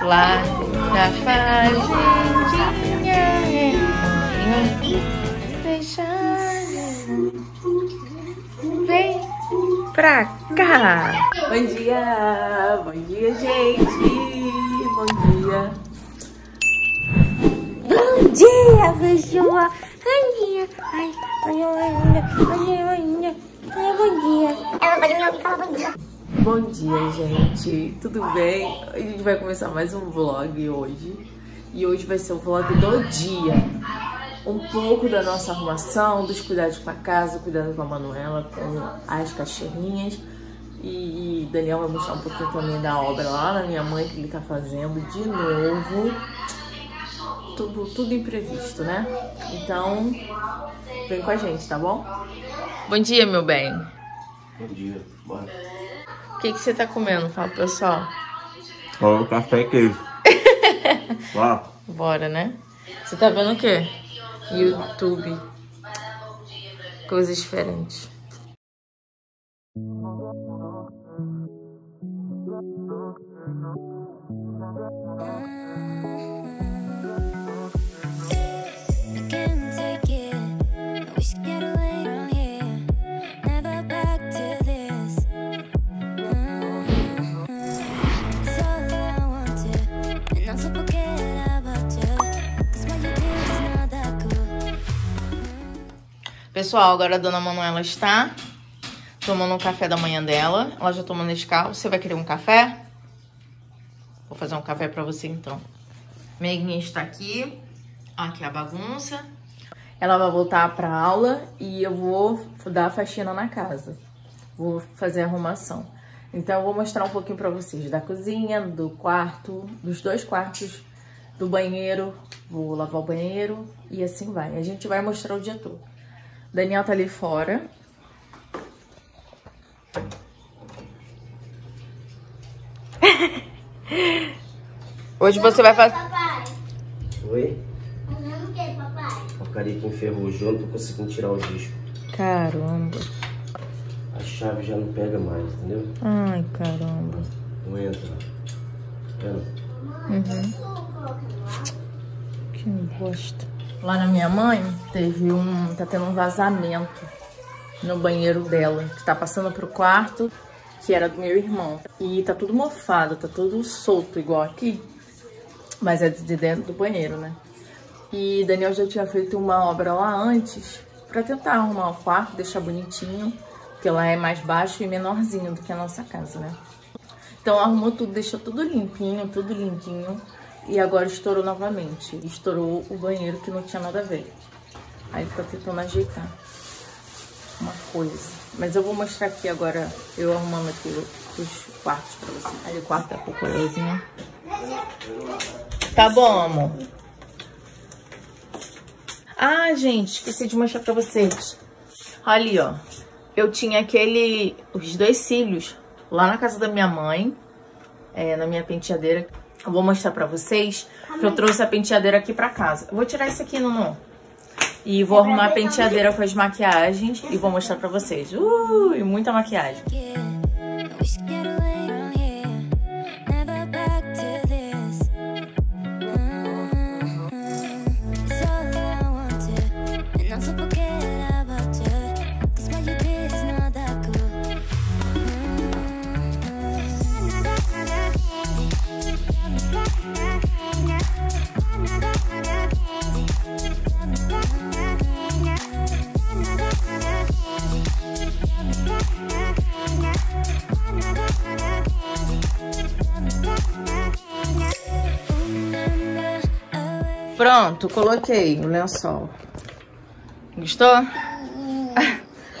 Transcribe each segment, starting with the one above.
Lá na fazendinha. Deixa Vem pra cá. Bom dia, bom dia gente. Bom dia. Bom dia, pessoal Bom dia Ai, dia, bom dia, bom dia Ai, Bom dia, gente. Tudo bem? A gente vai começar mais um vlog hoje. E hoje vai ser o vlog do dia. Um pouco da nossa arrumação, dos cuidados com a casa, cuidado com a Manuela, com as cachorrinhas. E Daniel vai mostrar um pouquinho também da obra lá na minha mãe que ele tá fazendo de novo. Tudo, tudo imprevisto, né? Então, vem com a gente, tá bom? Bom dia, meu bem. Bom dia, bora. O que, que você tá comendo? Fala pro pessoal. Ó, café e queijo. Bora. Bora, né? Você tá vendo o quê? YouTube. Coisas diferentes. Pessoal, agora a dona Manuela está tomando o café da manhã dela. Ela já tomou nesse carro. Você vai querer um café? Vou fazer um café pra você então. Meiguinha está aqui. Aqui a bagunça. Ela vai voltar pra aula e eu vou dar a faxina na casa. Vou fazer a arrumação. Então eu vou mostrar um pouquinho pra vocês da cozinha, do quarto, dos dois quartos, do banheiro. Vou lavar o banheiro e assim vai. A gente vai mostrar o dia todo. Daniel tá ali fora. Hoje você vai fazer... Oi? Fazendo o que, papai? Porcaria que enferrujou, não tô conseguindo tirar o disco. Caramba. A chave já não pega mais, entendeu? Ai, caramba. Não entra. Tá Uhum. Que bosta. Lá na minha mãe, teve um. tá tendo um vazamento no banheiro dela, que tá passando pro quarto, que era do meu irmão. E tá tudo mofado, tá tudo solto, igual aqui. Mas é de dentro do banheiro, né? E Daniel já tinha feito uma obra lá antes, pra tentar arrumar o quarto, deixar bonitinho, porque lá é mais baixo e menorzinho do que a nossa casa, né? Então arrumou tudo, deixou tudo limpinho, tudo limpinho. E agora estourou novamente. Estourou o banheiro que não tinha nada a ver. Aí ele tá tentando ajeitar uma coisa. Mas eu vou mostrar aqui agora, eu arrumando aqui os quartos pra você. Aí o quarto tá cocôzinho. Tá bom, amor. Ah, gente, esqueci de mostrar pra vocês. Ali, ó. Eu tinha aquele... Os dois cílios lá na casa da minha mãe. É, na minha penteadeira. Eu vou mostrar pra vocês que eu trouxe a penteadeira aqui pra casa. Eu vou tirar isso aqui, Nuno. E vou arrumar a penteadeira com as maquiagens e vou mostrar pra vocês. Uh, e muita maquiagem. Pronto, coloquei o lençol. Gostou?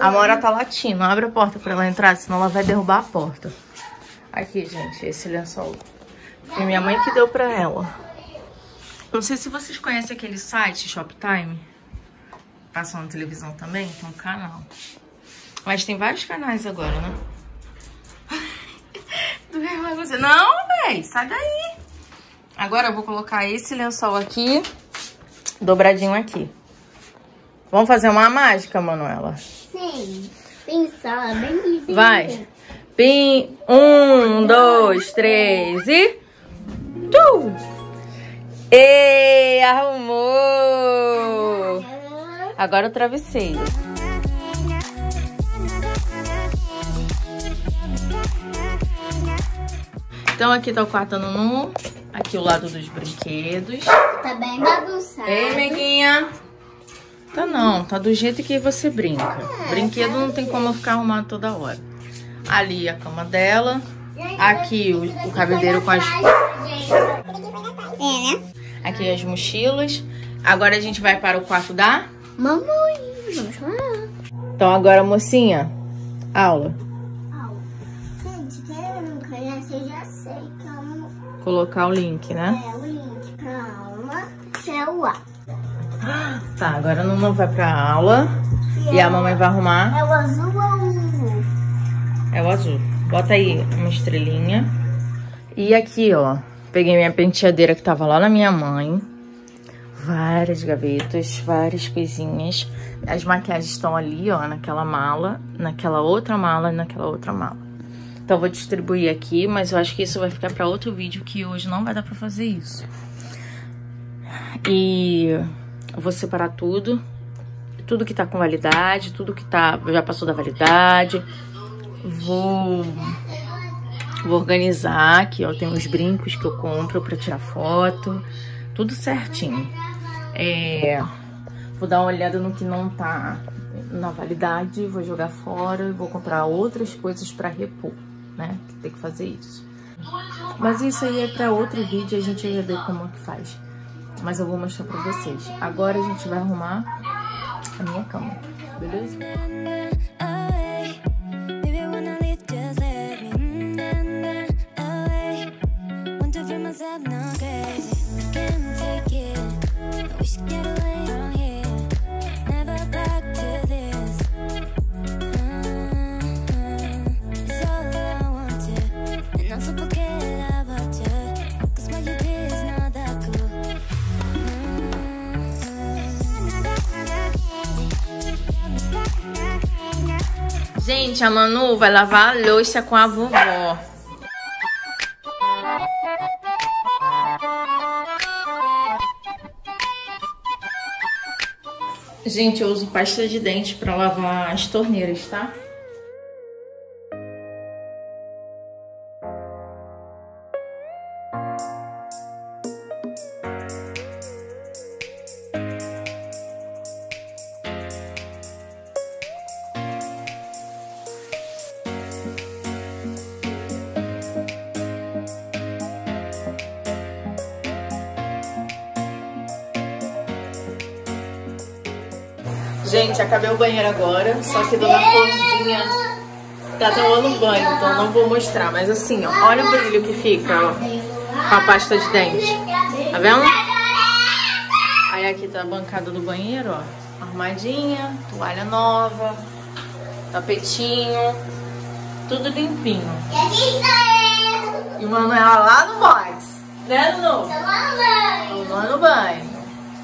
A Mora tá latindo. Abre a porta pra ela entrar, senão ela vai derrubar a porta. Aqui, gente, esse lençol. E minha mãe que deu pra ela. Não sei se vocês conhecem aquele site, Shoptime. Passam na televisão também, tem um canal. Mas tem vários canais agora, né? Doeu você. Não, véi, sai daí. Agora eu vou colocar esse lençol aqui, dobradinho aqui. Vamos fazer uma mágica, Manuela? Sim. Pensar bem difícil. Vai. Pim. Um, dois, três e. Tu! E arrumou! Agora o travesseiro. Então aqui tá o quarto Nunu. Aqui o lado dos brinquedos. Tá bem bagunçado. Ei, Meguinha. Tá não, tá do jeito que você brinca. Brinquedo não tem como ficar arrumado toda hora. Ali a cama dela. Aqui o, o cabideiro com as... É, né? Aqui as mochilas. Agora a gente vai para o quarto da... Mamãe, vamos lá. Então agora, mocinha, aula. Colocar o link, né? É o link. Calma. Celular. Tá, agora a Nunu vai pra aula. E a mamãe vai arrumar. É o azul ou o... É o azul. Bota aí uma estrelinha. E aqui, ó. Peguei minha penteadeira que tava lá na minha mãe. Várias gavetas, várias coisinhas. As maquiagens estão ali, ó, naquela mala, naquela outra mala e naquela outra mala. Então, vou distribuir aqui, mas eu acho que isso vai ficar pra outro vídeo, que hoje não vai dar pra fazer isso. E eu vou separar tudo. Tudo que tá com validade, tudo que tá já passou da validade. Vou Vou organizar aqui, ó. Tem os brincos que eu compro pra tirar foto. Tudo certinho. É, vou dar uma olhada no que não tá na validade. Vou jogar fora e vou comprar outras coisas pra repor, né? Tem que fazer isso. Mas isso aí é pra outro vídeo. A gente vai ver como é que faz. Mas eu vou mostrar pra vocês. Agora a gente vai arrumar a minha cama. Beleza? Gente, a Manu vai lavar a louça com a vovó. Gente, eu uso pasta de dente pra lavar as torneiras, tá? Gente, acabei o banheiro agora, só que Dona Florzinha tá tomando banho, então não vou mostrar. Mas assim, ó, olha o brilho que fica, ó, com a pasta de dente. Tá vendo? Aí aqui tá a bancada do banheiro, ó, arrumadinha, toalha nova, tapetinho, tudo limpinho. E aqui está ele. E o Manuela lá no box, né, Nuno? Mamãe. Tomando banho.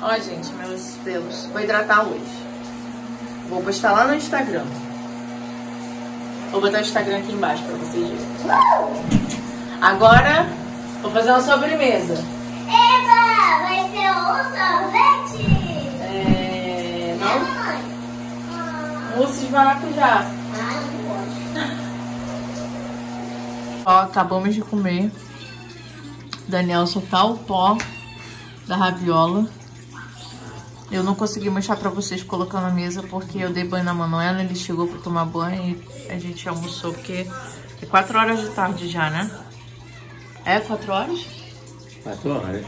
Ó, gente, meus pelos. Vou hidratar hoje. Vou postar lá no Instagram. Vou botar o Instagram aqui embaixo pra vocês verem. Agora, vou fazer uma sobremesa. Eba, vai ser um sorvete. É... Não? Mamãe. Mousse de maracujá. Ah, não. Ó, acabamos de comer. Daniel só tá o pó da raviola. Eu não consegui mostrar pra vocês colocando na mesa porque eu dei banho na Manuela, ele chegou pra tomar banho e a gente almoçou porque é 4 horas de tarde já, né? É 4 horas? Quatro horas.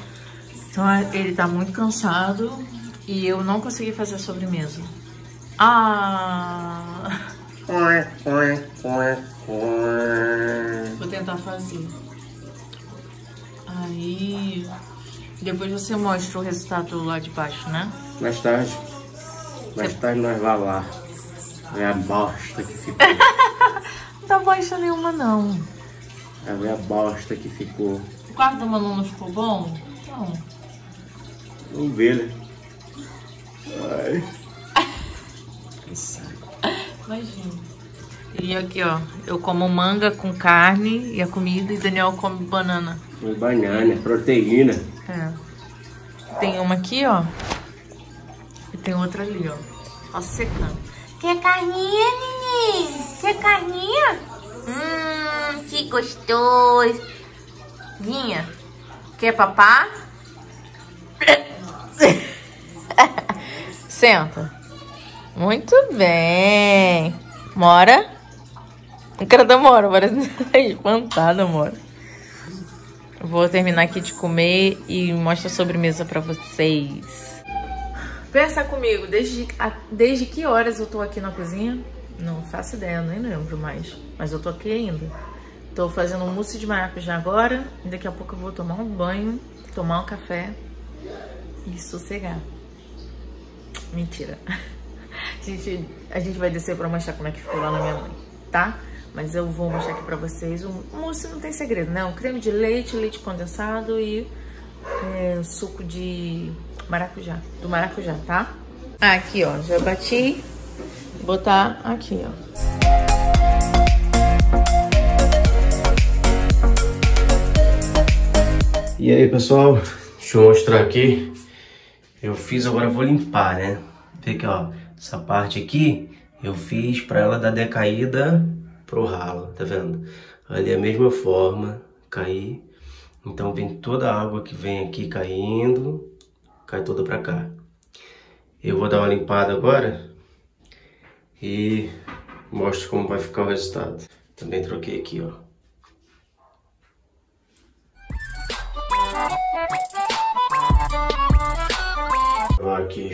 Então ele tá muito cansado e eu não consegui fazer a sobremesa. Ah! Vou tentar fazer. Aí. Depois você mostra o resultado lá de baixo, né? Mais tarde. Mais tarde nós vamos lá. Ver a bosta que ficou. Não tá baixa nenhuma, não. Ver a bosta que ficou. O quarto da Manu não ficou bom? Não. Vamos ver, né? Ai. Imagina. E aqui, ó, eu como manga com carne e a comida e Daniel come banana. Banana, proteína. É. Tem uma aqui, ó. E tem outra ali, ó. Ó, secando. Quer carninha, neném? Quer carninha? Hum, que gostoso. Vinha. Quer papá? Senta. Muito bem. Mora? O cara da Mora, parece tá espantada, Mora. Vou terminar aqui de comer e mostro a sobremesa pra vocês. Pensa comigo, desde, a- desde que horas eu tô aqui na cozinha? Não faço ideia, nem lembro mais. Mas eu tô aqui ainda. Tô fazendo um mousse de maracujá agora. Daqui a pouco eu vou tomar um banho, tomar um café e sossegar. Mentira. A gente, a gente vai descer pra mostrar como é que ficou lá na minha mãe, tá? Mas eu vou mostrar aqui pra vocês. O mousse não tem segredo, né? Um creme de leite, leite condensado e é, suco de maracujá. Do maracujá, tá? Aqui, ó. Já bati. Vou botar aqui, ó. E aí pessoal, deixa eu mostrar aqui. Eu fiz, agora vou limpar, né? Que ó, essa parte aqui eu fiz pra ela dar decaída pro ralo, tá vendo? Ali é a mesma forma, cair. Então vem toda a água que vem aqui caindo, cai toda pra cá. Eu vou dar uma limpada agora e mostro como vai ficar o resultado. Também troquei aqui, ó. Aqui.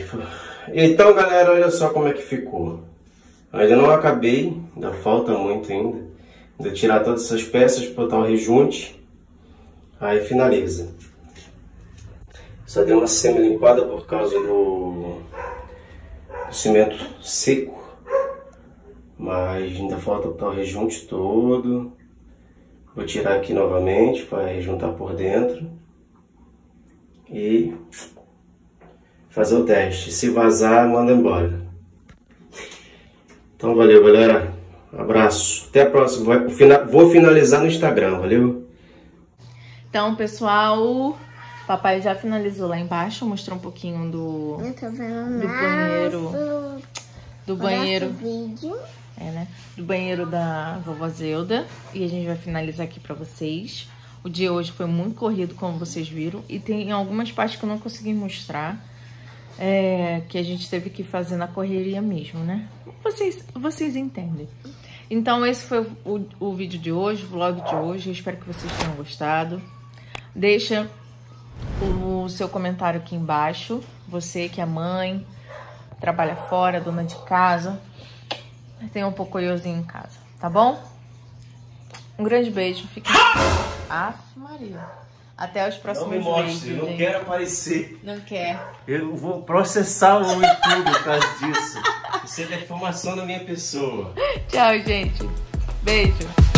Então, galera, olha só como é que ficou. Ainda não acabei, ainda falta muito ainda. Ainda tirar todas essas peças, botar o rejunte. Aí finaliza. Só dei uma semi-limpada por causa do, do cimento seco. Mas ainda falta botar o rejunte todo. Vou tirar aqui novamente para rejuntar por dentro. E fazer o teste. Se vazar, manda embora. Então valeu, galera. Abraço. Até a próxima. Vou finalizar no Instagram, valeu? Então, pessoal, papai já finalizou lá embaixo, mostrou um pouquinho do, Eu tô vendo do banheiro. Do banheiro. vídeo. É, né? Do banheiro da vovó Zelda. E a gente vai finalizar aqui pra vocês. O dia hoje foi muito corrido, como vocês viram. E tem algumas partes que eu não consegui mostrar. É, que a gente teve que fazer na correria mesmo, né? Vocês, vocês entendem. Então, esse foi o, o vídeo de hoje, o vlog de hoje. Eu espero que vocês tenham gostado. Deixa o seu comentário aqui embaixo. Você que é mãe, trabalha fora, dona de casa, tem um pocoyozinho em casa, tá bom? Um grande beijo, fique. Aff, Maria. Até os próximos vídeos. gente. aparecer. Não quer. Eu vou processar o YouTube por causa disso. Isso é deformação da minha pessoa. Tchau, gente. Beijo.